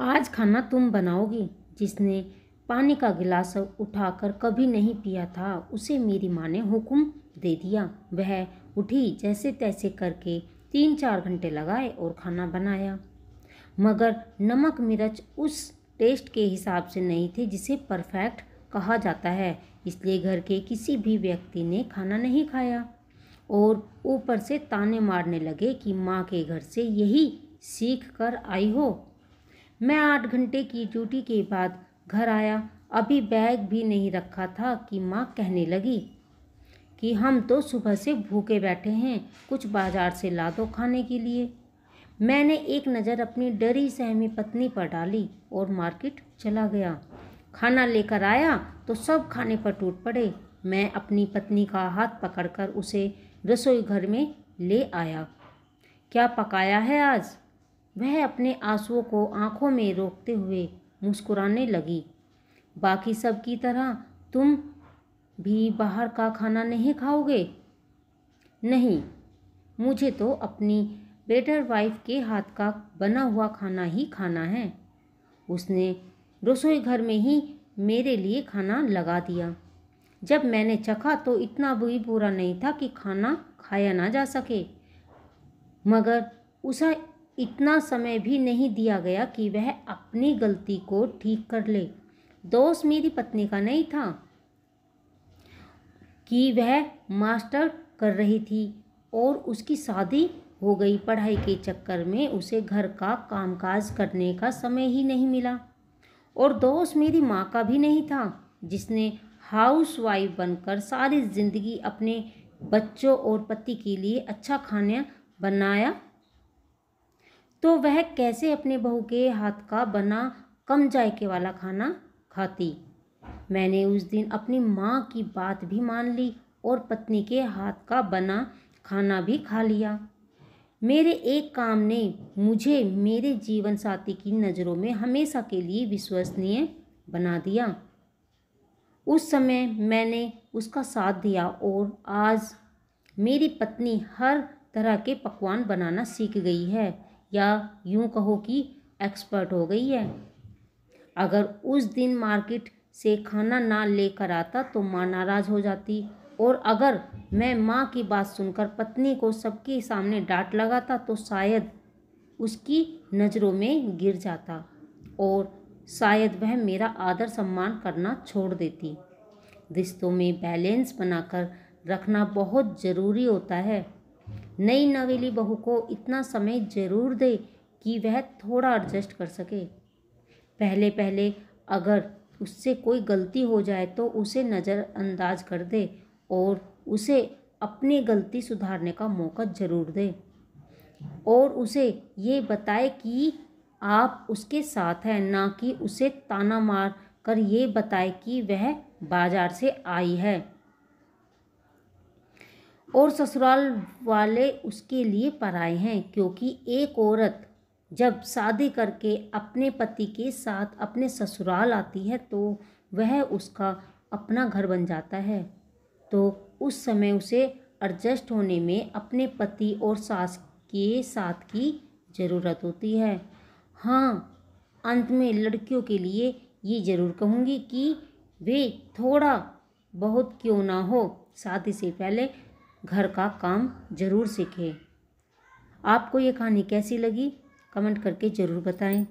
आज खाना तुम बनाओगी। जिसने पानी का गिलास उठाकर कभी नहीं पिया था, उसे मेरी माँ ने हुक्म दे दिया। वह उठी जैसे तैसे करके तीन चार घंटे लगाए और खाना बनाया। मगर नमक मिर्च उस टेस्ट के हिसाब से नहीं थे जिसे परफेक्ट कहा जाता है। इसलिए घर के किसी भी व्यक्ति ने खाना नहीं खाया। और ऊपर से ताने मारने लगे कि माँ के घर से यही सीख कर आई हो। मैं आठ घंटे की ड्यूटी के बाद घर आया। अभी बैग भी नहीं रखा था कि माँ कहने लगी कि हम तो सुबह से भूखे बैठे हैं, कुछ बाज़ार से ला दो खाने के लिए। मैंने एक नज़र अपनी डरी सहमी पत्नी पर डाली और मार्केट चला गया। खाना लेकर आया तो सब खाने पर टूट पड़े। मैं अपनी पत्नी का हाथ पकड़कर उसे रसोई घर में ले आया। क्या पकाया है आज? वह अपने आंसुओं को आँखों में रोकते हुए मुस्कुराने लगी। बाकी सब की तरह तुम भी बाहर का खाना नहीं खाओगे? नहीं, मुझे तो अपनी बेटर वाइफ के हाथ का बना हुआ खाना ही खाना है। उसने रसोई घर में ही मेरे लिए खाना लगा दिया। जब मैंने चखा तो इतना भी बुरा नहीं था कि खाना खाया ना जा सके। मगर उसे इतना समय भी नहीं दिया गया कि वह अपनी गलती को ठीक कर ले। दोस्त मेरी पत्नी का नहीं था कि वह मास्टर कर रही थी और उसकी शादी हो गई। पढ़ाई के चक्कर में उसे घर का कामकाज करने का समय ही नहीं मिला और दोस्त मेरी माँ का भी नहीं था, जिसने हाउस वाइफ बनकर सारी ज़िंदगी अपने बच्चों और पति के लिए अच्छा खाना बनाया तो वह कैसे अपने बहू के हाथ का बना कम जायके वाला खाना खाती? मैंने उस दिन अपनी माँ की बात भी मान ली और पत्नी के हाथ का बना खाना भी खा लिया। मेरे एक काम ने मुझे मेरे जीवन साथी की नज़रों में हमेशा के लिए विश्वसनीय बना दिया। उस समय मैंने उसका साथ दिया और आज मेरी पत्नी हर तरह के पकवान बनाना सीख गई है। या यूँ कहो कि एक्सपर्ट हो गई है। अगर उस दिन मार्केट से खाना ना लेकर आता तो माँ नाराज़ हो जाती और अगर मैं माँ की बात सुनकर पत्नी को सबके सामने डांट लगाता तो शायद उसकी नज़रों में गिर जाता और शायद वह मेरा आदर सम्मान करना छोड़ देती। रिश्तों में बैलेंस बनाकर रखना बहुत ज़रूरी होता है। नई नवेली बहू को इतना समय ज़रूर दे कि वह थोड़ा एडजस्ट कर सके। पहले पहले अगर उससे कोई गलती हो जाए तो उसे नज़रअंदाज कर दे और उसे अपनी गलती सुधारने का मौका ज़रूर दे। और उसे ये बताए कि आप उसके साथ हैं, ना कि उसे ताना मार कर ये बताए कि वह बाज़ार से आई है। और ससुराल वाले उसके लिए पराए हैं, क्योंकि एक औरत जब शादी करके अपने पति के साथ अपने ससुराल आती है तो वह उसका अपना घर बन जाता है। तो उस समय उसे एडजस्ट होने में अपने पति और सास के साथ की ज़रूरत होती है। हाँ अंत में लड़कियों के लिए ये ज़रूर कहूँगी कि वे थोड़ा बहुत क्यों ना हो। शादी से पहले घर का काम ज़रूर सीखें। आपको ये कहानी कैसी लगी? कमेंट करके ज़रूर बताएँ।